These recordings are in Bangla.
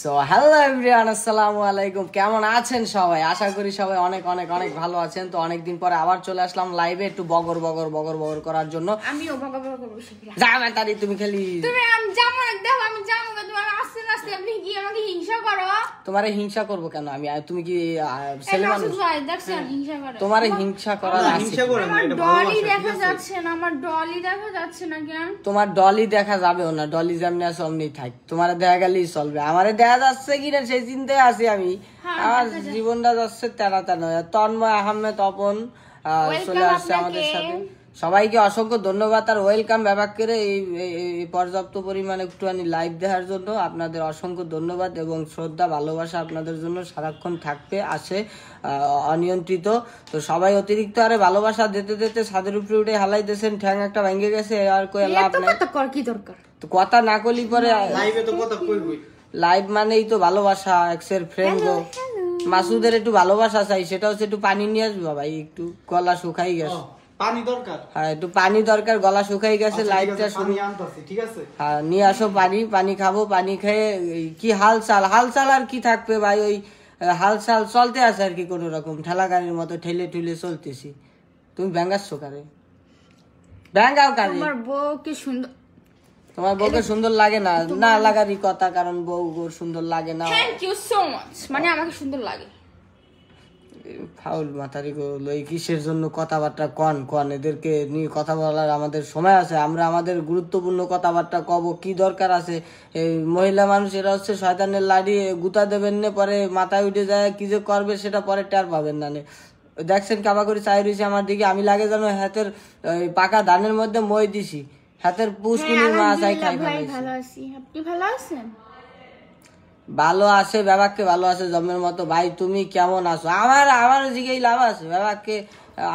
সো হ্যালো এভরিওয়ান আসসালামু আলাইকুম কেমন আছেন সবাই? আশা করি সবাই অনেক অনেক অনেক ভালো আছেন। তো অনেকদিন পরে আবার চলে আসলাম লাইভে একটু বগর বগর বগর বগর করার জন্য। আমিও বকা বকা করব শিখলাম যা তারি তুমি খালি তুমি আমি যাব না দেখো আমি যাব না তোমার আস্তে আস্তে আপনি কি আমাকে হিংসা করো? তোমারে হিংসা করব কেন? আমি আর তুমি কি ছেলে মানুষ? দেখছেন হিংসা করে। তোমারে হিংসা করার আছে হিংসা করে না আমার এটা ডলি দেখা যাচ্ছে না আমার ডলি দেখা যাচ্ছে না কেন? তোমার ডলি দেখা যাবেও না ডলি যেমনি আছে অমনি থাক। তোমার দেখা গেলেই চলবে। আমারে দেখা যাচ্ছে কিনা সেই চিন্তায় আছি আমি। হ্যাঁ, আমার জীবনটা যাচ্ছে তেনা তেনা তন্ময় আহমেদ অপন আহ, চলে আসছে আমাদের সাথে। সবাইকে অসংখ্য ধন্যবাদ আর ওয়েলকাম ব্যাপার করে এই পর্যাপ্ত পরিমাণে একটুখানি লাইভ দেখার জন্য। আপনাদের অসংখ্য ধন্যবাদ এবং শ্রদ্ধা ভালোবাসা আপনাদের জন্য সারাক্ষণ থাকতে আসে আহ, অনিয়ন্ত্রিত। তো সবাই অতিরিক্ত আরে ভালোবাসা দিতে দিতে ছাদের উপরে উঠে হালাইতেছেন ঠ্যাং একটা ভেঙে গেছে আর কই লাভ নাই। কথা না করলি পরে লাইভে তো কথা কইবই। লাইভ মানেই তো ভালোবাসা এক্সের ফ্রেন্ড গো মাসুদের একটু ভালোবাসা চাই সেটা হচ্ছে একটু পানি নিয়ে আসব ভাই। একটু গলা শুকাই গেছে। পানি দরকার? হ্যাঁ একটু পানি দরকার গলা শুকাই গেছে আচ্ছা, লাইভটা আছে, শুরু। আনতাছি ঠিক আছে? হ্যাঁ নিয়ে আসো পানি পানি খাব পানি খেয়ে কি হাল চাল হাল চাল আর কি থাকবে ভাই? ওই আহ, হাল চাল চলতে আছে আর কি কোনো রকম। ঠেলা গাড়ির মতো ঠেলে ঠুলে চলতেছি। তুমি ব্যাঙ্গাচ্ছ কারে? ব্যাঙ্গাও কারে? তোমার বউ কি সুন্দর তোমার বউকে সুন্দর লাগে না না লাগারই কথা কারণ বউ ওর সুন্দর লাগে না। থ্যাংক ইউ সো মাচ মানে আমাকে সুন্দর লাগে। ফাউল মাথারি গুলো এই কিসের জন্য কথাবার্তা কন কন? এদেরকে নিয়ে কথা বলার আমাদের সময় আছে। আমরা আমাদের গুরুত্বপূর্ণ কথাবার্তা কব কি দরকার আছে? এই মহিলা মানুষ এরা হচ্ছে শয়তানের লাড়ি গুতা দেবেন না পরে মাথায় উঠে যায় কি যে করবে সেটা পরে টের পাবেন না নে। দেখছেন কাবা করে চাই রয়েছে আমার দিকে আমি লাগে যেন হাতের পাকা ধানের মধ্যে মই দিছি। হাতের পুষ্কুনির মাছ আই খাই ভালো আছি। আপনি ভালো আছেন? ভালো আছে বাবাকে ভালো আছে জমের মতো। ভাই তুমি কেমন আছো? আমার আমার জিগেই লাভ আছে। বাবাকে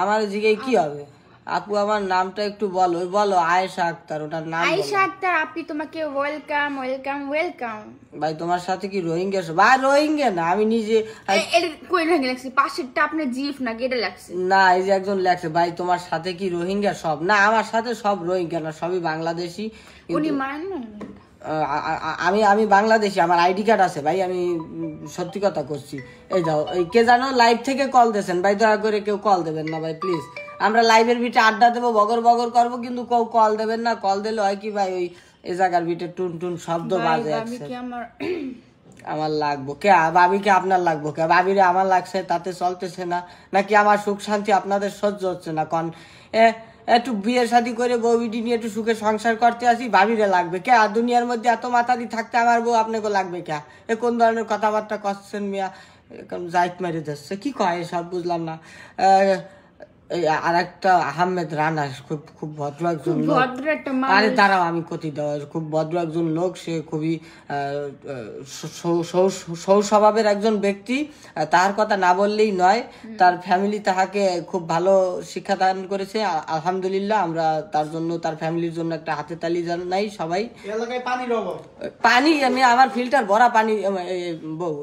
আমার জিগেই কি হবে? আপু আমার নামটা একটু বলো। বলো আয়েশা আক্তার ওটার নাম। আইসা আক্তার আপনি তোমাকে ওয়েলকাম ওয়েলকাম ওয়েলকাম ভাই তোমার সাথে কি রোহিঙ্গা? ভাই রোহিঙ্গা না আমি নিজে কই লাগে লাগছে? পাশেরটা আপনার জিফ না গেটে লাগছে? না এই যে একজন লেখছে। ভাই তোমার সাথে কি রোহিঙ্গা সব? না আমার সাথে সব রোহিঙ্গা না সবই বাংলাদেশি। উনি মান আ- আমি আমি বাংলাদেশি আমার আইডি কার্ড আছে ভাই আমি সত্যি কথা করছি এই যাও এই কে জানো লাইভ থেকে কল দিয়েছেন ভাই দয়া করে কেউ কল দেবেন না ভাই প্লিজ আমরা লাইভের বিটে আড্ডা দেবো বগর বগর করব কিন্তু কেউ কল দেবেন না। কল দিলে হয় কি ভাই ওই এ জায়গার বিটে টুন টুন শব্দ বাজে কি আমার লাগবো। কে ভাবিকে আপনার লাগবো? কে ভাবিরে আমার লাগছে তাতে চলতেছে না। নাকি আমার সুখ শান্তি আপনাদের সহ্য হচ্ছে না? কন এ একটু বিয়ে শাদি করে বউ বিটি নিয়ে একটু সুখে সংসার করতে আসি ভাবিরে লাগবে। কে আর দুনিয়ার মধ্যে এত মাতারি থাকতে আমার বউ আপনাকে লাগবে কে? এ কোন ধরনের কথাবার্তা করছেন মিয়া? এরকম জাইত মেরে যাচ্ছে। কি কয় সব বুঝলাম না। আহ, এই আর একটা আহমেদ রানা খুব খুব ভদ্র একজন ভদ্র একটা আরে দাঁড়াও আমি কতি দেওয়া খুব ভদ্র একজন লোক সে খুবই সৌ- স্বভাবের একজন ব্যক্তি। তার কথা না বললেই নয় তার ফ্যামিলি তাহাকে খুব ভালো শিক্ষা দান করেছে। আলহামদুলিল্লাহ আমরা তার জন্য তার ফ্যামিলির জন্য একটা হাতে তালি জানাই সবাই। পানি আমি আমার ফিল্টার ভরা পানি বউ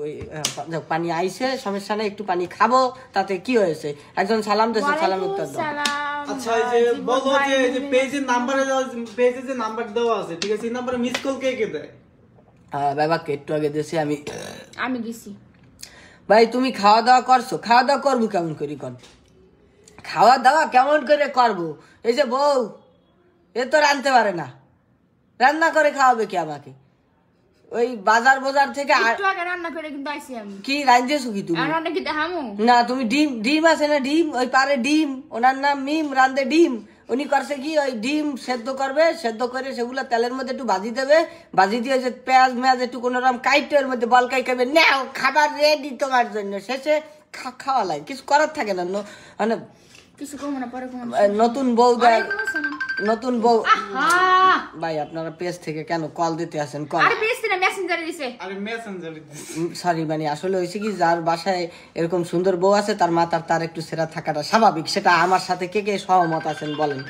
যাক, পানি আইছে সমস্যা নেই একটু পানি খাব তাতে কি হয়েছে? একজন সালাম দিয়েছে সালাম উত্তর আচ্ছা এই যে বলো যে এই যে পেজের নাম্বারে পেজে যে নাম্বার দেওয়া আছে ঠিক আছে এই নাম্বারে মিস কল কে কে দেয়? আহ, একটু আগে দিয়েছে আমি আমি গেছি ভাই তুমি খাওয়া দাওয়া করছ? খাওয়া দাওয়া করব কেমন করে কর? খাওয়া দাওয়া কেমন করে করব? এই যে বউ এ তো রাঁধতে পারে না। রান্না করে খাওয়াবে কি আমাকে? ওই বাজার বাজার থেকে একটু আগে রান্না করে কিন্তু আইছি আমি। কি রাঁধতেছো কি তুমি? রান্না কি দেখামু? না তুমি ডিম ডিম আছে না? ডিম ওই পারে ডিম। ওনার নাম মিম রান্ধে ডিম। উনি করছে কি ওই ডিম সেদ্ধ করবে সেদ্ধ করে সেগুলো তেলের মধ্যে একটু ভাজি দেবে। ভাজি দিয়ে যে পেঁয়াজ মেয়াজ একটু কোনো রকম কাইটের মধ্যে বলকাই খাবে। নাও খাবার রেডি তোমার জন্য। শেষে খা খাওয়া লাগে। কিছু করার থাকে না? মানে কিছু কমো না পরে নতুন বউ দেয়। নতুন বউ। ভাই আপনারা পেজ থেকে কেন কল দিতে আসেন? কল আরে পেয়েছি না মেসেঞ্জারে দিছে। আরে মেসেঞ্জার সরি মানে আসলে হয়েছে কি যার বাসায় এরকম সুন্দর বউ আছে তার মাতার তার একটু সেরা থাকাটা স্বাভাবিক। সেটা আমার সাথে কে কে সহমত আছেন বলেন?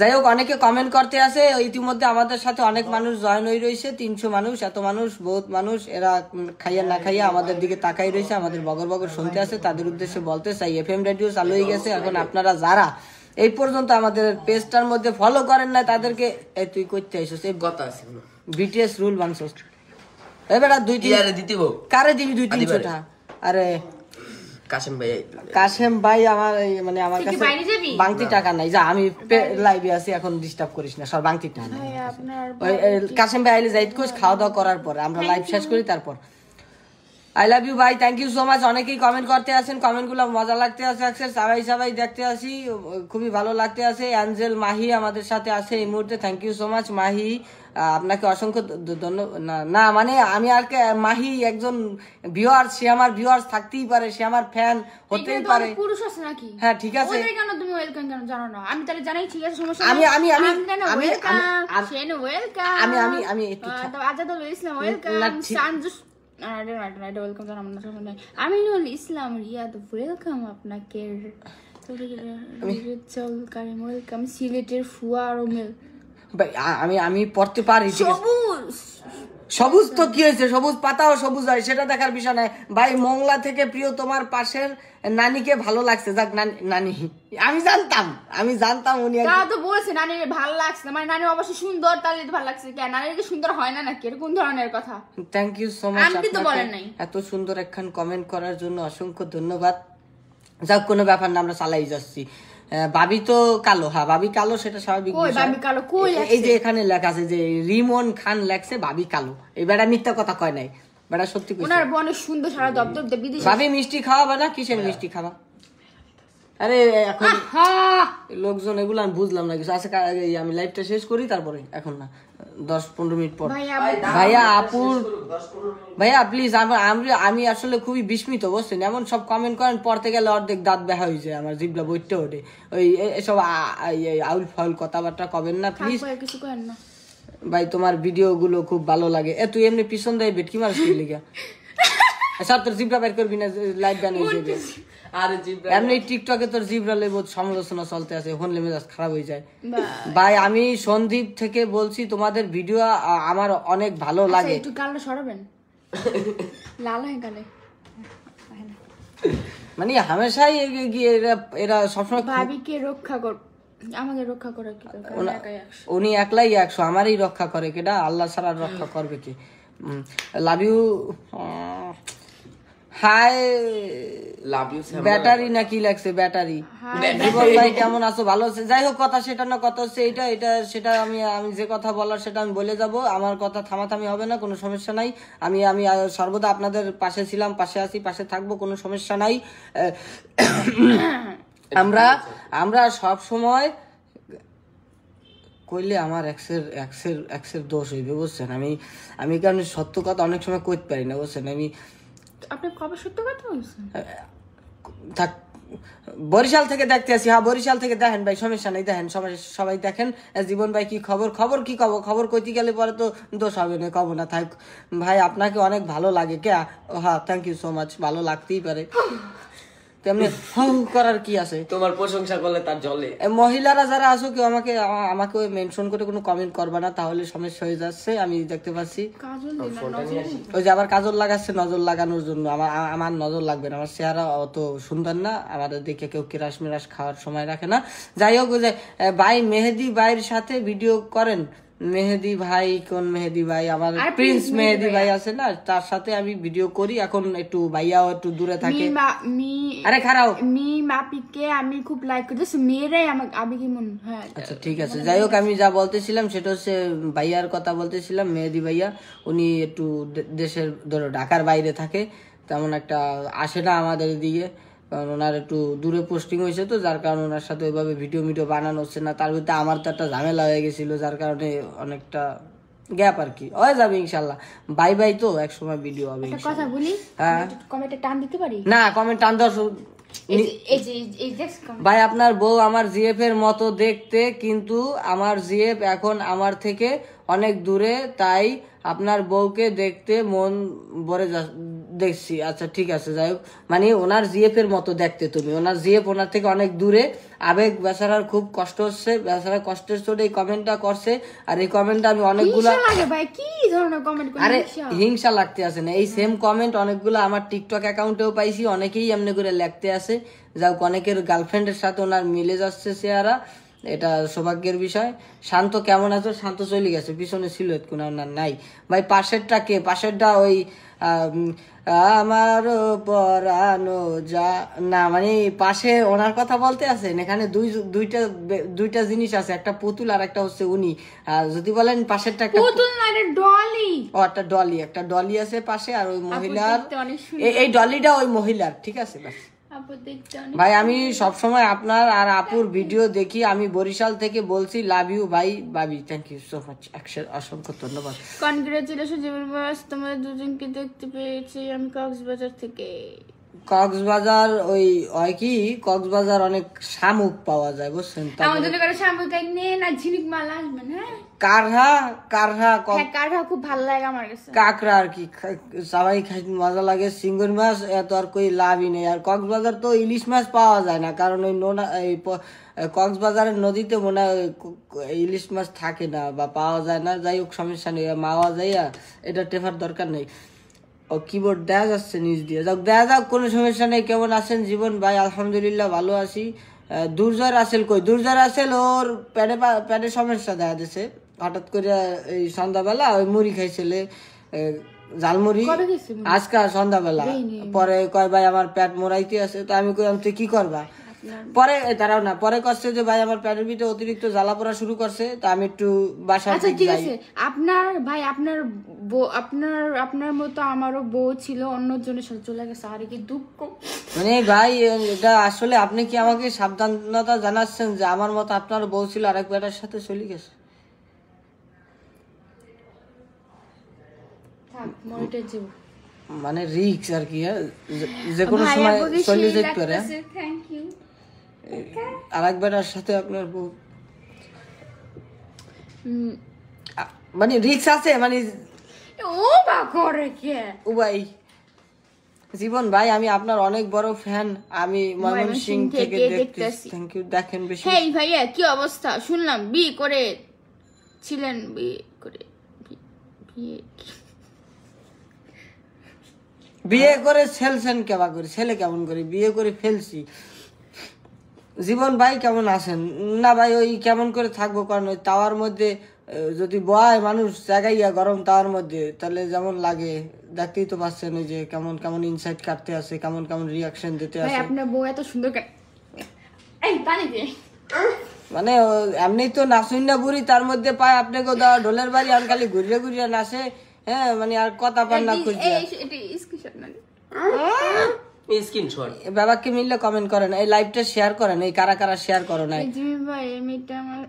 যাই হোক অনেকে কমেন্ট করতে আছে ইতিমধ্যে আমাদের সাথে অনেক মানুষ জয়েন হয়ে রয়েছে তিনশো মানুষ এত মানুষ বহুত মানুষ এরা খাইয়া না খাইয়া আমাদের দিকে তাকাই রয়েছে আমাদের বগর বগর শুনতে আছে তাদের উদ্দেশ্যে বলতে চাই এফ এম রেডিও চালু হয়ে গেছে এখন আপনারা যারা এই পর্যন্ত আমাদের পেজটার মধ্যে ফলো করেন না তাদেরকে এই তুই করতে আইসো এই কথা আছে। বিটিএস রুল ভাঙছস এবার আর দুই তিন ইয়ারে দিতিব কারে দিবি দুই আদিবারে। টাকা আরে কাশেম ভাই কাশেম ভাই আমার মানে আমার কাছে বাইরে যাবি? বাংতি টাকা নাই। যা আমি লাইভে আছি এখন ডিস্টার্ব করিস না সর বাংতি টাকা নাই কাশেম ভাই আইলে যাইত কোচ খাওয়া দাওয়া করার পর আমরা লাইভ শেষ করি তারপর। আই লাভ ইউ ভাই থ্যাংক ইউ সো মাচ অনেকেই কমেন্ট করতে আছেন কমেন্টগুলো মজা লাগতে আছে আছে সবাই সবাই দেখতে আসি খুবই ভালো লাগতে আছে অ্যাঞ্জেল মাহি আমাদের সাথে আছে এই মুহূর্তে thank you so much Mahi. আপনাকে অসংখ্য ধন্যবাদ না মানে আমি আর মাহি একজন ভিউয়ার্স সে আমার ভিউয়ার্স থাকতেই পারে সে আমার ফ্যান হতেই পারে। পুরুষ আছে নাকি? হ্যাঁ, ঠিক আছে। ওদের কেন তুমি ওয়েলকাম কেন? জানো না। আমি তাহলে জানাই ঠিক আছে সমস্যা আমি- নেই। আমি- আমি- আমদান আমি- ওয়েলকাম আমি- সেন ওয়েলকাম আমি- আমি- আমি একটু থা- আজাদুল ইসলাম না, ওয়েলকাম ঠিক- সানজুস ওয়েলকাম জানাম না সময় নাই আমিনুল ইসলাম রিয়াদ ওয়েলকাম আপনাকে ওয়েলকাম সিলেটের ফুয়া রোমেল ভাই, আমি আমি পড়তে পারি সবুজ! সবুজ তো কি হয়েছে? সবুজ পাতাও সবুজ হয় সেটা দেখার বিষয় নয় ভাই মংলা থেকে প্রিয় তোমার পাশের নানিকে ভালো লাগছে। যাক নানি নানি। আমি জানতাম আমি জানতাম উনি তো বলছে নানির ভালো লাগছে মানে নানি অবশ্যই সুন্দর তাহলে ভালো লাগছে কেন? নানির কি সুন্দর হয় না নাকি? এরকম ধরনের কথা। থ্যাংক ইউ সো মাচ আপনি তো বলেন নাই। এত সুন্দর একখান কমেন্ট করার জন্য অসংখ্য ধন্যবাদ। যাক কোনো ব্যাপার না আমরা চালাই যাচ্ছি। বাবি তো কালো হ্যাঁ বাবি কালো সেটা স্বাভাবিক এই যে এখানে লেখা আছে যে রিমন খান লেখছে বাবি কালো। এই বেড়া মিথ্যা কথা কয় নাই। বেটা সত্যি ওনার বনে সুন্দর সারা দপ্তর বাবি বিদেশে ভাবি মিষ্টি খাওয়াবে না? কিসের মিষ্টি খাবা আরে এখন হ্যাঁ লোকজন এগুলো আমি বুঝলাম না কিছু। আচ্ছা কা- এই আমি লাইভটা শেষ করি তারপরে এখন না। দশ পনেরো মিনিট পর। ভাইয়া আপুর ভাইয়া প্লিজ আমার আমি আমি আসলে খুবই বিস্মিত বুঝছেন? এমন সব কমেন্ট করেন পড়তে গেলে অর্ধেক দাঁত ব্যথা হয়ে যায় আমার জিবলা বইতে ওঠে। ওই এসব আউল ফাউল কথাবার্তা কবেন না প্লিজ কিছু করেন না। ভাই তোমার ভিডিও গুলো খুব ভালো লাগে। এ তুই এমনি পিছন দেয় বেটকি মারিস লিগা? সব তোর জিবরা বের করবি না লাইভ হয়ে আরে জিব্রা। এমনি টিকটকে তোর জিবরা লেবো সমালোচনা চলতে আছে মেজাজ খারাপ হয়ে যায়। ভাই আমি সন্দীপ থেকে বলছি তোমাদের ভিডিও আমার অনেক ভালো আচ্ছা, লাগে। একটু গালটা সরাবেন। লাল হয়ে গেলে। মানে হামেশাই গিয়ে এরা এরা সবসময় ভাবিকে রক্ষা কর আমাকে রক্ষা করার কি। উনি একলাই একশো আমারই রক্ষা করে কেডা? আল্লাহ ছাড়া রক্ষা করবে কি? Love you hi love you battery না কি লাগছে ব্যাটারি? জীবন ভাই কেমন আছো? ভালো আছে? যাই হোক কথা সেটা না কথা হচ্ছে এটা এটা সেটা আমি আমি যে কথা বলার সেটা আমি বলে যাব। আমার কথা থামাথামি হবে না কোনো সমস্যা নাই। আমি আমি সর্বদা আপনাদের পাশে ছিলাম পাশে আছি পাশে থাকব কোনো সমস্যা নাই। আহ, আমরা আমরা সব সময় কইলে আমার এক্সের এক্সের এক্সের দোষ হইবে বুঝছেন? আমি আমি কারণ সত্য কথা অনেক সময় কইতে পারি না বুঝছেন? আমি আপনি কবে সত্য কথা বলছেন? থাক, বরিশাল থেকে দেখতে আসি। হ্যাঁ বরিশাল থেকে দেখেন ভাই, সমস্যা নেই, দেখেন, সবাই দেখেন। জীবন ভাই কি খবর? খবর কি খবর খবর কইতে গেলে পরে তো দোষ হবে না, কব না। থাক, ভাই, আপনাকে অনেক ভালো লাগে, কে? হ্যাঁ থ্যাংক ইউ সো মাচ ভালো লাগতেই পারে। তেমনি হু করার কি আছে? তোমার প্রশংসা করলে তার জলে। মহিলারা যারা আছো কেউ আমাকে আমাকে মেনশন করে কোনো কমেন্ট করবে না তাহলে সমস্যা হয়ে যাচ্ছে আমি দেখতে পাচ্ছি। ওই যে আবার কাজল লাগাচ্ছে নজর লাগানোর জন্য। আমার আমার নজর লাগবে না আমার চেহারা অত সুন্দর না আমাদের দেখে কেউ কিরাস মিরাস খাওয়ার সময় রাখে না। যাই হোক ওই যে ভাই মেহেদি ভাইয়ের সাথে ভিডিও করেন মেহেদি ভাই কোন মেহেদি ভাই? আমার প্রিন্স মেহেদি ভাই আছে না? তার সাথে আমি ভিডিও করি। এখন একটু ভাইয়াও একটু দূরে থাকে। আরে খারাপ মি মাপিকে আমি খুব লাইক করতেছি মেয়েরাই আমাকে আমি কি মন হ্যাঁ। আচ্ছা ঠিক আছে। যাই হোক আমি যা বলতেছিলাম সেটা হচ্ছে ভাইয়ার কথা বলতেছিলাম মেহেদি ভাইয়া। উনি একটু দেশের ধরো ঢাকার বাইরে থাকে তেমন একটা আসে না আমাদের দিকে কারণ ওনার একটু দূরে পোস্টিং হয়েছে তো যার কারণে ওনার সাথে ওইভাবে ভিডিও মিডিও বানানো হচ্ছে না। তার ভিতরে আমার তো একটা ঝামেলা হয়ে গেছিল যার কারণে অনেকটা গ্যাপ আর কি। হয়ে যাবে ইনশাল্লাহ। বাই বাই তো এক সময় ভিডিও হবে কথা বলি হ্যাঁ। কমেন্টে টান দিতে পারি? না কমেন্ট টান comment- ভাই আপনার বউ আমার জিএফ এর মতো দেখতে কিন্তু আমার জিএফ এখন আমার থেকে অনেক দূরে তাই আপনার বউকে দেখতে মন ভরে দেখছি। আচ্ছা ঠিক আছে যাই হোক। মানে ওনার জিএফ এর মতো দেখতে তুমি। ওনার জিএফ ওনার থেকে অনেক দূরে। আবেগ বেচারার খুব কষ্ট হচ্ছে। বেচারা কষ্টের চোটে এই কমেন্টটা করছে। আর এই কমেন্টটা আমি অনেকগুলা আরে হিংসা? লাগতে আছে না। এই সেম কমেন্ট অনেকগুলো আমার টিকটক অ্যাকাউন্টেও পাইছি। অনেকেই এমনি করে লিখতে আছে। যাক অনেকের গার্লফ্রেন্ডের সাথে ওনার মিলে যাচ্ছে চেহারা। এটা সৌভাগ্যের বিষয়। শান্ত কেমন আছো? শান্ত চলে গেছে। পিছনে ছিল কোনো না নাই। ভাই পাশেরটা কে? পাশেরটা ওই আমার পরানো যা না মানে পাশে ওনার কথা বলতে আছেন এখানে দুই দুইটা দুইটা জিনিস আছে একটা পুতুল আর একটা হচ্ছে উনি। আর যদি বলেন পাশেরটা একটা পুতুল না রে ডলি। ও একটা ডলি একটা ডলি আছে পাশে আর ওই মহিলার। এই- ডলিটা ওই মহিলার ঠিক আছে ব্যাস অনেক ভাই আমি সব সময় আপনার আর আপুর ভিডিও দেখি। আমি বরিশাল থেকে বলছি লাভ ইউ ভাই বাবি থ্যাংক ইউ সো মাচ অসংখ্য ধন্যবাদ। কনগ্রেচুলেশন জীবন বয়স তোমাদের দুজনকে দেখতে পেয়েছি আমি কক্সবাজার থেকে। কক্সবাজার ওই হয় কি? কক্সবাজার অনেক শামুক পাওয়া যায় বুঝছেন? করে সামুদ্রিক নিয়ে না ঝিনুক মাল আসবে হ্যাঁ? কারহা কারহা হ্যাঁ কাঠা খুব ভালো লাগে আমার কাছে। কাঁকড়া আর কি সবাই খাইতে মজা লাগে। সিঙ্গুর মাছ এত আর কই লাভই নেই। আর কক্সবাজার তো ইলিশ মাছ পাওয়া যায় না কারণ ওই নোনা এই কক্সবাজারের নদীতে মনে হয় ইলিশ মাছ থাকে না বা পাওয়া যায় না। যাই হোক সমস্যা নেই মাওয়া যাইয়া এটা টেফার দরকার নেই। ও কিবোর্ড দেখা যাচ্ছে নিজ দিয়ে। যাক দেখা যাক কোনো সমস্যা নেই। কেমন আছেন জীবন? ভাই আলহামদুলিল্লাহ ভালো আছি। দুর্জয় রাসেল কই? দুর্জয় রাসেল ওর প্যাডে প্যাডে সমস্যা দেখা দিছে। হঠাৎ করে এই সন্ধ্যাবেলা ওই মুড়ি খাইছিলে ঝালমুড়ি। আজকে সন্ধ্যাবেলা। পরে কয় ভাই আমার প্যাট মোরাইতে আছে। তো আমি কইলাম তুই কি করবা? পরে দাঁড়াও না পরে করছে যে ভাই আমার প্যাটের ভিতরে অতিরিক্ত জ্বালা পড়া শুরু করছে তো আমি একটু বাসার আচ্ছা ঠিক আছে। আপনার ভাই আপনার আপনার আপনার মতো আমারও বউ ছিল অন্য জনের সাথে চলে গেছে আর কি দুঃখ? মানে ভাই এটা আসলে আপনি কি আমাকে সাবধানতা জানাচ্ছেন যে আমার মতো আপনার বউ ছিল আরেক বেটার সাথে চলে গেছে? মনিটর মানে রিক্স আর কি হ্যাঁ? যে- কোনো সময় চলে যেতে পারে। থ্যাংক ইউ আরেক বেটার সাথে আপনার বউ। মানে রিক্স আছে মানে ও বা করে কে? উবাই জীবন ভাই আমি আপনার অনেক বড় ফ্যান আমি ময়মনসিং থেকে থেকে দেখতেছি। থ্যাংক ইউ দেখেন বেশি। হেই ভাইয়া কি অবস্থা? শুনলাম বিয়ে করে ছিলেন বিয়ে করে বি- বিয়ে করে ফেলছেন কেবা করে? ছেলে কেমন করে? বিয়ে করে ফেলছি। জীবন ভাই কেমন আছেন? না ভাই ওই কেমন করে থাকব? কারণ ওই তাওয়ার মধ্যে যদি বয় মানুষ জাগাইয়া গরম তাওয়ার মধ্যে তাহলে যেমন লাগে। দেখতেই তো পাচ্ছেন ওই যে কেমন কেমন ইনসাইড কাটতে আছে কেমন কেমন রিয়াকশন দিতে আছে আপনার বউ এত সুন্দর এই পানি দে। মানে এমনি তো নাচুন না বুড়ি তার মধ্যে পায় আপনাকে দেওয়া ঢোলের বাড়ি আমি খালি ঘুরিয়ে ঘুরিয়ে নাচে। হ্যাঁ মানে আর কথা পান না করছি স্ক্রিনশট না বাবাকে মিললে কমেন্ট করেন। এই লাইভটা শেয়ার করেন এই কারা কারা শেয়ার করো না আমার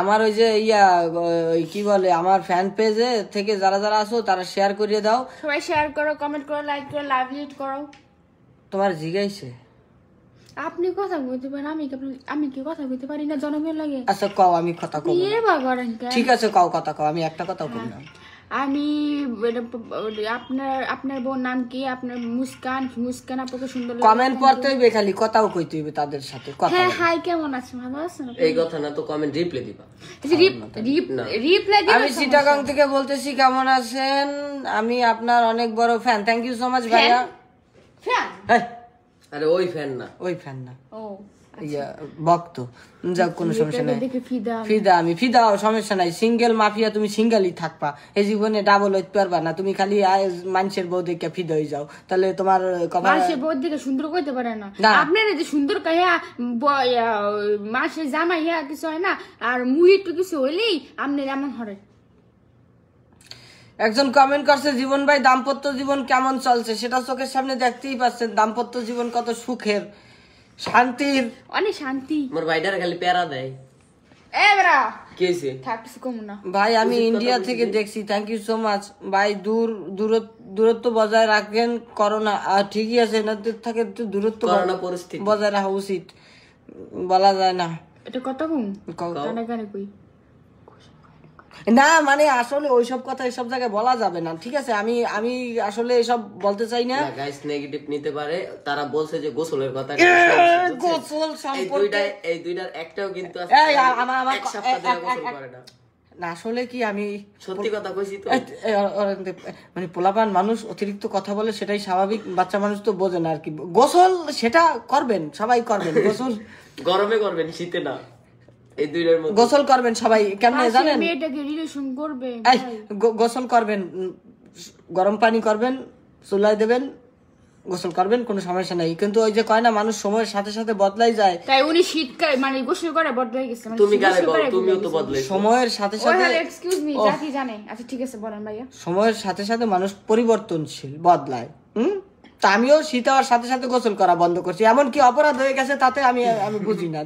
আমার ওই যে ইয়া কি বলে আমার ফ্যান পেজে থেকে যারা যারা আছো তারা শেয়ার করিয়ে দাও। সবাই শেয়ার করো কমেন্ট করো লাইক করো লাভ লিট করো। তোমার জিগাইছে? আপনি কথা বলতে পারেন আমি কি আমি কি কথা বলতে পারি না? জনগণ লাগে। আচ্ছা কও আমি কথা কেন? ঠিক আছে কও কথা কও আমি একটা কথা বললাম আমি প- ওটা আপনার আপনার বোন নাম কি? আপনার মুস্কান মুস্কান আপনাকে সুন্দর কমেন্ট পড়তে হইবে খালি কথাও কইতে হইবে তাদের সাথে কথা হ্যাঁ হাই কেমন আছেন? ভালো আছেন এই কথা না তো কমেন্ট রিপ্লাই দিবা। রিপ্লাই দিবেন আমি চিটাগাং থেকে বলতেছি কেমন আছেন? আমি আপনার অনেক বড় fan thank you so much ভাইয়া। ফ্যান আরে ওই ফ্যান না। ওই ফ্যান না। ও। ইয়া ভক্ত। যাক কোনো সমস্যা নাই। ফিদা ফিদা আমি ফিদা সমস্যা নাই। সিঙ্গেল মাফিয়া তুমি সিঙ্গেলই থাকবা। এই জীবনে ডাবল হইতে পারবা না। তুমি খালি মানুষের বউ দেখে ফিদা হয়ে যাও। তাহলে তোমার মাসে বউর দিকে সুন্দর করতে পারে না। আপনার যে সুন্দর মাসে জামাই ইয়া কিছু হয় না? আর মুই একটু কিছু হইলেই আপনি এমন হরে একজন কমেন্ট করছে জীবন ভাই দাম্পত্য জীবন কেমন চলছে? সেটা চোখের সামনে দেখতেই পাচ্ছেন দাম্পত্য জীবন কত সুখের। শান্তির অনেক শান্তি। মোর খালি প্যারা দেয়। এ বেড়া। কেসে হয়েছে থাক কিছু কম না। ভাই আমি ইন্ডিয়া থেকে দেখছি। থ্যাংক ইউ সো মাচ ভাই দূর দূরত্ব দূরত্ব বজায় রাখেন করোনা আর ঠিকই আছে এনাদের থেকে তো দূরত্ব করোনা পরিস্থিতি। বজায় রাখা উচিত। বলা যায় না। এটা কত কম? কও। কানে কানে কই? না মানে আসলে ওইসব কথা এসব জায়গায় বলা যাবে না ঠিক আছে? আমি আমি আসলে এসব বলতে চাই না। গাইস নেগেটিভ নিতে পারে তারা বলছে যে গোসলের কথা। গোসল সম্পর্কে এই দুইটার একটাও কিন্তু এই, আমার- আমার- এক সপ্তাহ ধরে গোসল করে না। না আসলে কি আমি সত্যি কথা কইছি তো। মানে পোলাপান মানুষ অতিরিক্ত কথা বলে সেটাই স্বাভাবিক বাচ্চা মানুষ তো বোঝে না আর কি। গোসল সেটা করবেন সবাই করবেন গোসল গরমে করবেন শীতে না। এই দুইটার মধ্যে। গোসল করবেন সবাই কেমনে জানেন? মেয়েটাকে রিলেশন করবে এই গোসল করবেন গরম পানি করবেন চুলায় দেবেন গোসল করবেন কোনো সমস্যা নাই। কিন্তু ওই যে কয় না মানুষ সময়ের সাথে সাথে বদলাই যায়। তাই উনি শীতকালে মানে গোসল করে বদলে গেছে মানে তুমি কও করে তুমিও তো বদলে গেছে। বদলে সময়ের সাথে সাথে এক্সকিউজ মি জানে? আচ্ছা ঠিক আছে বলেন ভাইয়া। সময়ের সাথে সাথে মানুষ পরিবর্তনশীল বদলায়। হুম? তা আমিও শীত হওয়ার সাথে সাথে গোসল করা বন্ধ করছি। এমন কি অপরাধ হয়ে গেছে তাতে আমি আমি বুঝি না।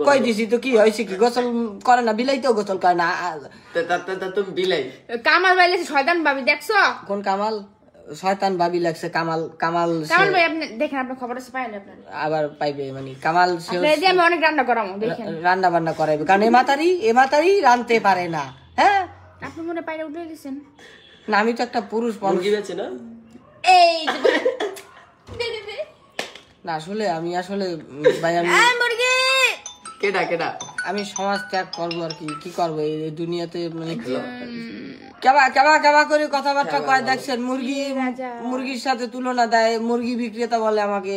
কই দিছি তো কি হয়েছে কি? গোসল করে না বিলাইতেও গোসল করে না। আ- তা- তা- তা- তা তুমি বিলাই। কামাল ভাই শয়তান ভাবি দেখছ? কোন কামাল? শয়তান ভাবি লাগছে কামাল কামাল কামাল ভাই আপনি দেখেন আপনার খবর আছে পাইলে আপনার। আবার পাইবে মানে কামাল সে আমি অনেক রান্না করামো দেখেন। রান্না বান্না করাইবে কারণ এ মাতারি এ মাতারি রানতে পারে না হ্যাঁ? আপনি মনে পাইলে উঠে গেছেন না আমি তো একটা পুরুষ মুরগি বেছে না? এই। না আসলে আমি আসলে ভাই আমি মুরগি! কেডা কেডা? আমি সমাজ ত্যাগ করব আর কি কি করব? এই দুনিয়াতে মানে কেবা কেবা কেবা করে কথাবার্তা কয় দেখছেন? মুরগি মুরগির সাথে তুলনা দেয় মুরগি বিক্রেতা বলে আমাকে।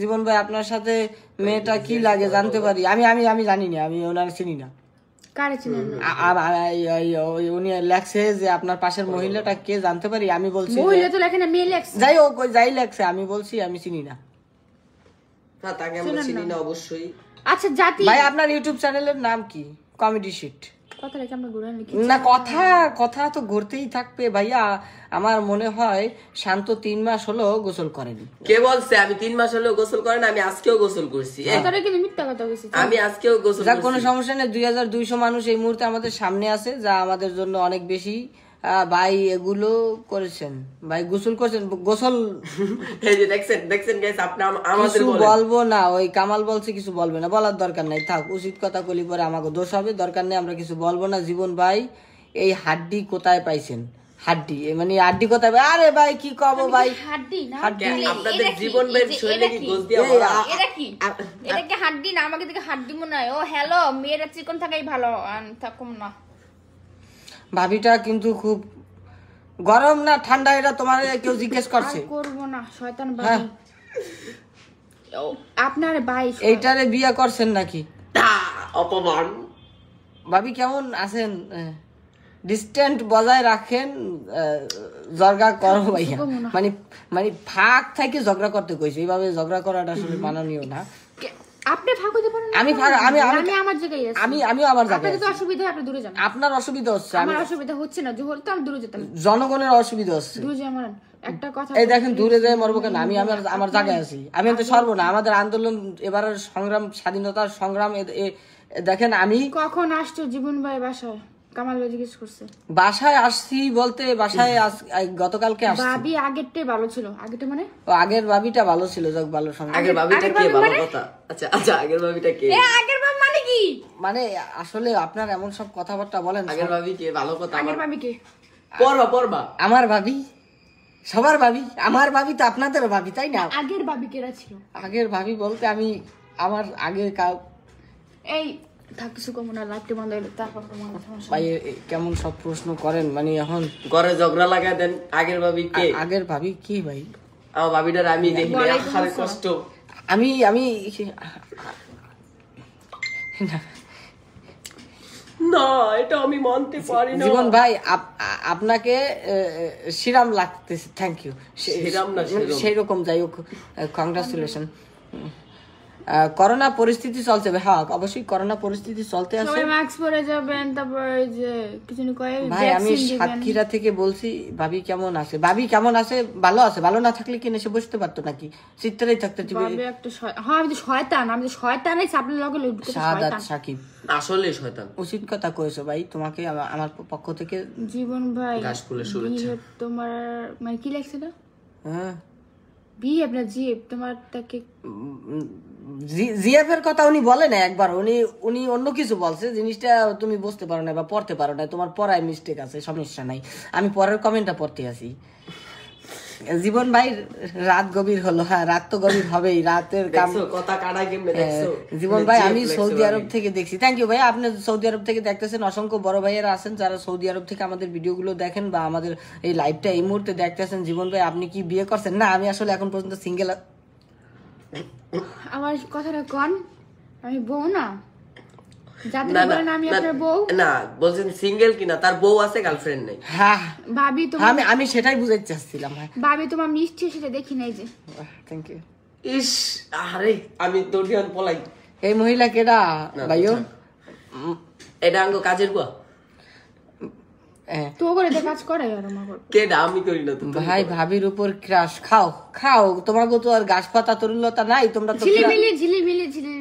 জীবন ভাই আপনার সাথে মেয়েটা কি লাগে জানতে পারি? আমি আমি আমি জানি না আমি ওনার চিনি না। কারে চিনেন? না? আ- আ- আ- এই- এই- ওই- উনি লেখছে যে আপনার পাশের মহিলাটা কে জানতে পারি? আমি বলছি যাই হোক যাই লেখছে আমি বলছি আমি চিনি না। হ্যাঁ তাকে আমরা চিনি না অবশ্যই। আচ্ছা জাতি ভাই আপনার ইউটিউব চ্যানেলের নাম কি? কমেডি শিট কথা লেখে আমরা ঘুরে লিখি না কথা কথা তো ঘুরতেই থাকবে ভাইয়া। আমার মনে হয় শান্ত তিন মাস হলো গোসল করেনি। কে বলছে আমি তিন মাস হলেও গোসল করেন না আমি আজকেও গোসল করছি। এই, কিন্তু মিথ্যা কথা বলছিস? আমি আজকেও গোসল যাক কোনো সমস্যা নেই। দুই হাজার দুইশো মানুষ এই মুহূর্তে আমাদের সামনে আছে যা আমাদের জন্য অনেক বেশি ভাই এগুলো করেছেন। ভাই গোসল করছেন? গোসল? এই যে দেখছেন দেখছেন গাইস আপনি আমাদের কিছু বলব না ওই কামাল বলছে কিছু বলবে না বলার দরকার নাই। থাক উচিত কথা কলি পরে আমাকে দোষ হবে দরকার নেই আমরা কিছু বলব না। জীবন ভাই এই হাড্ডি কোথায় পাইছেন? হাড্ডি মানে হাড্ডি কোথায় পাই- আরে ভাই কি কব ভাই? হাড্ডি না? হাড্ডি। আপনাদের জীবন ভাইয়ের শরীরে কি? গোস দিয়া এই, ভরা? এটা কি? এটা কি হাড্ডি না? আমাকে দেখে হাড্ডি মনে হয়। ও হ্যালো মেয়েরা চিকন থাকাই ভালো আন থাকুম না। ভাবিটা কিন্তু খুব গরম না ঠান্ডা এটা তোমার কেউ জিজ্ঞেস করছে। আর না শয়তান হ্যাঁ। ভাই আপনার ভাই এইটারে বিয়ে করছেন নাকি? অপমান। ভাবি কেমন আছেন? ডিস্টেন্ট বজায় রাখেন ঝগড়া করো ভাইয়া। মানে মানে ফাঁক থেকে ঝগড়া করতে কইছে। এইভাবে ঝগড়া করাটা আসলে মাননীয় না। আপনি পারেন আমি আমি- আমি- আমি আমার জায়গায় আছি আমি আমিও আমার জায়গায় আপনাদের তো অসুবিধা আপনি দূরে যান। আপনার অসুবিধা হচ্ছে আমার অসুবিধা হচ্ছে না জোহর তো আমি দূরে যেতাম। জনগণের অসুবিধা হচ্ছে। দূরে যাই একটা কথা এই দেখেন দূরে যায় মরবো কেন? আমি আমার আমার জায়গায় আছি। আমি তো সর্ব না। আমাদের আন্দোলন এবারের সংগ্রাম স্বাধীনতার সংগ্রাম দেখেন আমি কখন আসছো জীবন ভাই বাসায়? কামাল ভাই জিজ্ঞেস করছে। বাসায় আসছি বলতে বাসায় গতকালকে আসছি। ভাবি আগেরটাই ভালো ছিল। আগেরটা মানে? ও আগের বাবিটা ভালো ছিল যাক ভালো সঙ্গে আগের ভাবিটা কে? ভালো মানে? কথা। আচ্ছা আচ্ছা আগের ভাবিটা কে? এ আগের ভাব মানে কি? মানে আসলে আপনার এমন সব কথাবার্তা বলেন আগের ভাবি কে? ভালো কথা আগের আমার ভাবি কে? পড়বা পড়বা আমার ভাবি? সবার ভাবি? আমার ভাবি তো আপনাদের ভাবি তাই না? আগের ভাবি কেরা ছিল? আগের ভাবি বলতে আমি আমার আগের কাউ এই থাক কিছু কম না লাইটটা বন্ধ হইল তারপর ভাই এ- এ কেমন সব প্রশ্ন করেন? মানে এখন ঘরে ঝগড়া লাগাই দেন আগের ভাবি কে? আগের ভাবি কি ভাই? আমার ভাবিটার আমি দেখি না। কষ্ট। আমি আমি এটা আমি মানতে পারি না। জীবন ভাই আপনাকে শিরাম লাগতেছে থ্যাংক ইউ শিরাম না, সেই রকম যাই হোক কংগ্রাচুলেশন করোনা পরিস্থিতি চলছে ভাই, হ্যাঁ অবশ্যই করোনা পরিস্থিতি চলতে আছে। মাস্ক পরে যাবেন তারপর এই যে কিছু নি কয় ভাই আমি সাতক্ষীরা থেকে বলছি ভাবি কেমন আছে? ভাবি কেমন আছে? ভালো আছে? ভালো না থাকলে কি এসে বসতে পারতো নাকি? চিত্রেই থাকতে ভাবি একটা হ্যাঁ আমি তো শয়তান আমি তো শয়তান এই লগে লুটকে শাহাদাত শয়তান। সাকিব। আসলে শয়তান। উচিত কথা কয়েছো ভাই। তোমাকে আমা- আমার পক্ষ থেকে জীবন ভাই ঘাস ফুলের শুভেচ্ছা। তোমার মানে কি লেখছিল হ্যাঁ। বিহেভ না জিহেভ তোমার তাকে জিএফ এর কথা উনি বলে না একবার। উনি উনি অন্য কিছু বলছে, জিনিসটা তুমি বুঝতে পারো না বা পড়তে পারো না তোমার পড়ায় মিস্টেক আছে, সমস্যা নাই। আমি পরের কমেন্টটা পড়তে আসি। জীবন ভাই রাত গভীর হলো হ্যাঁ রাত তো গভীর হবেই রাতের কাম কথা কাটা কেমনে দেখছ? জীবন ভাই আমি সৌদি আরব থেকে দেখছি। থ্যাংক ইউ ভাই আপনি সৌদি আরব থেকে দেখতেছেন অসংখ্য বড় ভাইয়েরা আছেন যারা সৌদি আরব থেকে আমাদের ভিডিওগুলো দেখেন বা আমাদের এই লাইভটা এই মুহূর্তে দেখতেছেন। জীবন ভাই আপনি কি বিয়ে করছেন? না আমি আসলে এখন পর্যন্ত সিঙ্গেল আমার কথাটা কন? আমি বউ না? না না বলেন আমি না, আপনার বউ? না বলছেন সিঙ্গেল কিনা তার বউ আছে গার্লফ্রেন্ড নেই। হ্যাঁ। ভাবি তোমার আমি আমি সেটাই বুঝাইতে চাচ্ছিলাম ভাবি তোমার মিষ্টি সেটা দেখি নাই যে। থ্যাংক ইউ ইস আরে আমি দৌড়িয়ান পলাই। এই মহিলা কেডা ভাইও? এটা আঙ্গ কাজের বুয়া? তো করে তো কাজ করে আর আমার ঘর। কে না আমি করি না ভাই ভাবির উপর ক্রাশ খাও খাও তোমাকে তো আর গাছ পাতা তরুলতা নাই তোমরা তো ঝিলিমিলি ঝিলিমিলি ঝিলিমিলি।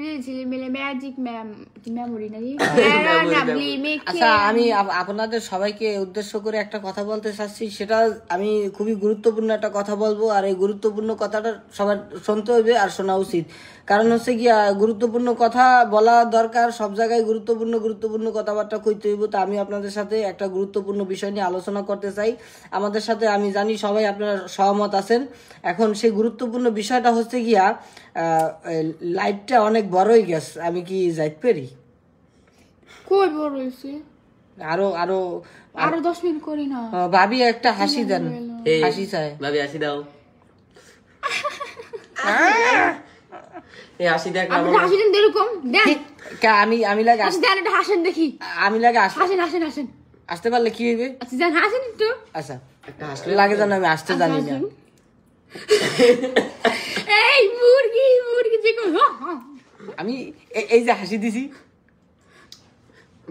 আচ্ছা আমি আপনাদের সবাইকে উদ্দেশ্য করে একটা কথা বলতে চাচ্ছি। সেটা আমি খুবই গুরুত্বপূর্ণ একটা কথা বলব আর এই গুরুত্বপূর্ণ কথাটা সবার শুনতে হবে আর শোনা উচিত। কারণ হচ্ছে কি গুরুত্বপূর্ণ কথা বলা দরকার সব জায়গায় গুরুত্বপূর্ণ গুরুত্বপূর্ণ কথাবার্তা কইতে হইব। তা আমি আপনাদের সাথে একটা গুরুত্বপূর্ণ বিষয় নিয়ে আলোচনা করতে চাই। আমাদের সাথে আমি জানি সবাই আপনারা সহমত আছেন। এখন সেই গুরুত্বপূর্ণ বিষয়টা হচ্ছে গিয়া লাইটটা অনেক বড়ই গেছে। আমি কি যাইতে পারি? কই বড় হইছে? আরও আরও আরও দশ মিনিট করি না। ভাবি একটা হাসি দেন। হাসি চায়। ভাবি আসি দাও। এই দেখ হাসি এরকম আমি আমি লাগে আস- হাসি দেন একটু হাসেন দেখি। আমি লাগে হাসেন হাসেন হাসেন। আসতে পারলে কি হইবে? আচ্ছা হাসেন একটু। আচ্ছা একটা হাসলে লাগে জানো আমি আসতে জানি না। এই মুরগি মুরগি যে কোনো আমি এ- এই যে হাসি দিছি।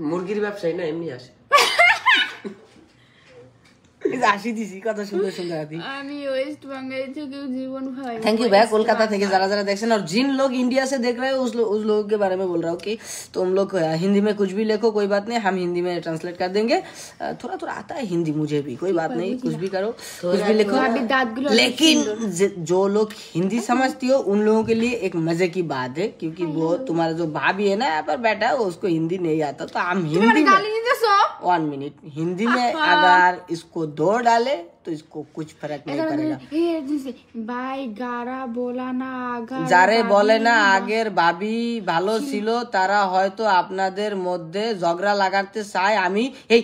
মুরগির ব্যবসায়ী না এমনি যে হাসি দিছি কত সুন্দর সুন্দর হাসি আমি ওয়েস্ট বেঙ্গল থেকে জীবন ভাই थैंक यू भैया कोलकाता থেকে যারা যারা দেখছেন और जिन लोग इंडिया से देख रहे हैं उस लो, उस लोगों के बारे में बोल रहा हूँ कि तुम लोग अ, हिंदी में कुछ भी लिखो कोई बात नहीं हम हिंदी में ट्रांसलेट कर देंगे अ, थोड़ा थोड़ा आता है हिंदी मुझे भी कोई बात नहीं कुछ भी करो कुछ भी लिखो भाभी दांतगुलो लेकिन ज- जो लोग हिंदी समझती हो उन लोगों के लिए एक मजे की बात है क्योंकि वो तुम्हारा जो भाभी है ना यहाँ पर बैठा है उसको हिंदी नहीं आता तो हम हिंदी में গালি দিতেছো वन मिनट हिंदी में अगर इसको दो डाले तो इसको कुछ फर्क नहीं पड़ेगा ভাই গারা বলা না আগা যারে বলে না আগের ভাবি ভালো ছিল তারা হয়তো আপনাদের মধ্যে ঝগড়া লাগাতে চায় আমি এই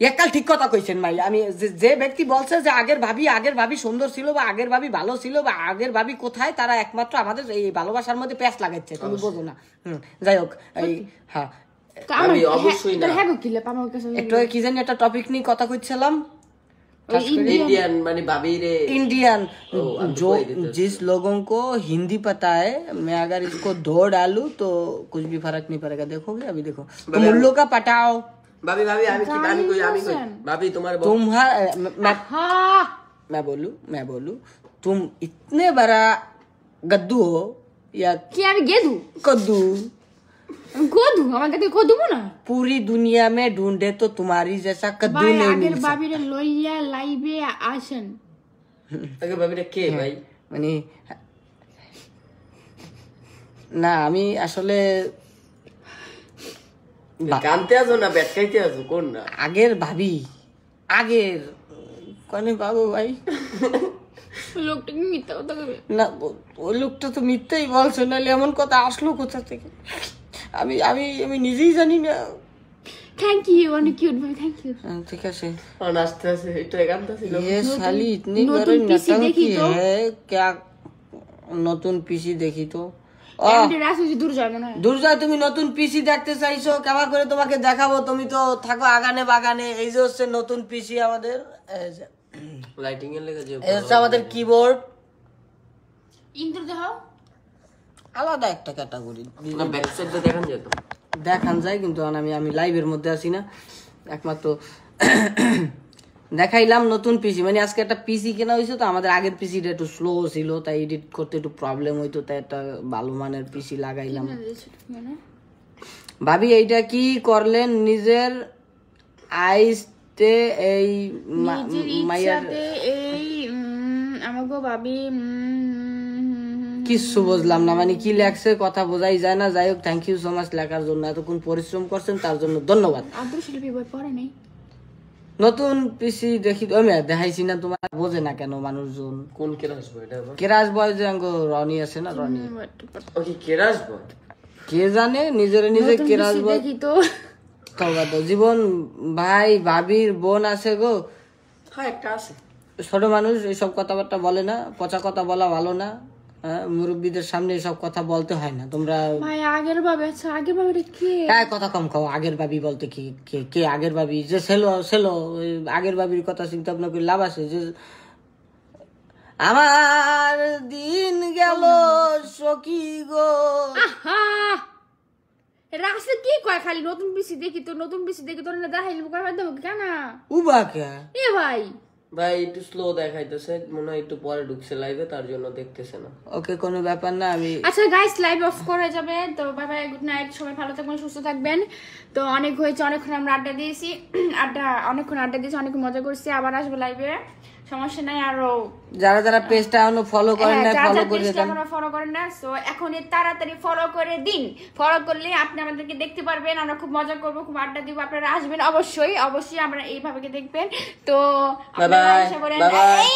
একাল ঠিক কথা কইছেন মাই আমি যে- যে ব্যক্তি বলছে যে আগের ভাবি আগের ভাবি সুন্দর ছিল বা আগের ভাবি ভালো ছিল বা আগের ভাবি কোথায় তারা একমাত্র আমাদের এই ভালোবাসার মধ্যে প্যাঁচ লাগাচ্ছে তুমি বোঝো না হুম, যাই হোক এই হ্যাঁ আমার আমি অবশ্যই না। হ্যাঁ কিলে আমার কাছে একটু আগে কি জানি একটা টপিক নিয়ে কথা কইছিলাম ওই इंडियन मानी भाभी रे इंडियन जो जिस लोगों को हिंदी पता है मैं अगर इसको धो डालू तो कुछ भी फ़र्क नहीं पड़ेगा। देखोगे? अभी देखो। तुम लोग का पटाओ। भाभी भाभी आमी कोई आमी कोई भाभी तुम्हारे तुम्हारा मैं मैं बोलू मैं बोलू तुम इतने बड़ा गद्दू हो या क्या गेदू? कद्दू? আমি গদু আমার কাছে গদু না पूरी दुनिया में ढूंढे तो तुम्हारी जैसा कद्दू ভাই नहीं আগের मिल सकता বাবিরে লইয়া লাইভে আসেন আগে ভাবি রে কে ভাই মানে না আমি আসলে কানতে আছো না ব্যাট খাইতে আছো কোন না আগের ভাবি আগের কনে বাবু ভাই লোকটা কি মিথ্যা কথা কবে না ও- ওই লোকটা তো মিথ্যেই বলছে নাহলে এমন কথা আসলো কোথা থেকে আমি আমি আমি নিজেই জানি না। থ্যাংক ইউ অনেক কিউট ভাই থ্যাংক ইউ ঠিক আছে। আর আস্তে আস্তে একটু একান্ত ছিল। ইয়ে এ শালি ইতনি বড় নাটক কি? নতুন পিসি দেখি তো। হ্যাঁ, দূর তুমি নতুন পিসি দেখতে চাইছো? কেমন করে তোমাকে দেখাবো? তুমি তো থাকো আগানে বাগানে। এই যে হচ্ছে নতুন পিসি আমাদের লাইটিং এর লেগে যে আমাদের কিবোর্ড ইন্দ্র দেহ আলাদা একটা ক্যাটাগরি না ব্যাক সাইডটা দেখান যেত দেখান যায় কিন্তু আমি আমি লাইভের মধ্যে আছি না। একমাত্র দেখাইলাম নতুন পিসি মানে আজকে একটা পিসি কেনা হয়েছে তো আমাদের আগের পিসিটা একটু স্লো ছিল তাই এডিট করতে একটু প্রবলেম হইতো তাই একটা ভালো মানের পিসি লাগাইলাম। ভাবি এইটা কি করলেন নিজের আইসতে এই মাইয়ার এই আমাকে ভাবি কিচ্ছু বুঝলাম না। মানে কি লেখছে কথা বোঝাই যায় না। যাই হোক থ্যাংক ইউ সো মাচ লেখার জন্য। এতক্ষণ পরিশ্রম করছেন তার জন্য ধন্যবাদ। আব্দুল শিল্পী বই পড়ে নেই। নতুন পিসি দেখি আমি দেখাইছি না তোমার বোঝে না কেন মানুষজন? কোন কেরা আসব এটা কেরাস বয় যে আঙ্গ রনি আছে না রনি? ওকে কেরা আসব কে জানে নিজের নিজে কেরাস বয়। দেখি তো। তবা তো জীবন ভাই ভাবির বোন আছে গো। হ্যাঁ একটা আছে। ছোট মানুষ এইসব কথাবার্তা বলে না পচা কথা বলা ভালো না। মুরব্বীদের সামনে সব কথা বলতে হয় না। তোমরা ভাই আগের ভাবে আচ্ছা আগের ভাবে কে? হ্যাঁ কথা কম খাও। আগের বাবি বলতে কি কে কে আগের বাবি যে সেলো সেলো আগের বাবির কথা চিন্তা ভাবনা করে লাভ আছে। যে আমার দিন গেল সখী গো। রাস্তা কি কয় খালি? নতুন পিসি দেখি তো নতুন পিসি দেখি তোর দেখাইলি মুখের মধ্যে কেন? উবা কে এ ভাই! ভাই একটু স্লো দেখাইতেছে মনে হয় একটু পরে ঢুকছে লাইভে তার জন্য দেখতেছে না। ওকে কোনো ব্যাপার না আমি আচ্ছা গাইস লাইভ অফ করে যাবে। তো বাই বাই গুড নাইট সবাই ভালো থাকবেন সুস্থ থাকবেন। তো অনেক হয়েছে অনেকক্ষণ আমরা আড্ডা দিয়েছি। আড্ডা অনেকক্ষণ আড্ডা দিয়েছি অনেক মজা করছি। আবার আসব লাইভে সমস্যা নাই আরও যারা যারা পেজটা এখনও ফলো করেন না হ্যাঁ, ফলো করে দেন। এখনও ফলো করেন না সো এখন তাড়াতাড়ি ফলো করে দিন। ফলো করলে আপনি আমাদেরকে দেখতে পারবেন আমরা খুব মজা করব খুব আড্ডা দিব আপনারা আসবেন অবশ্যই অবশ্যই আমরা এইভাবে দেখবেন। তো বাই বাই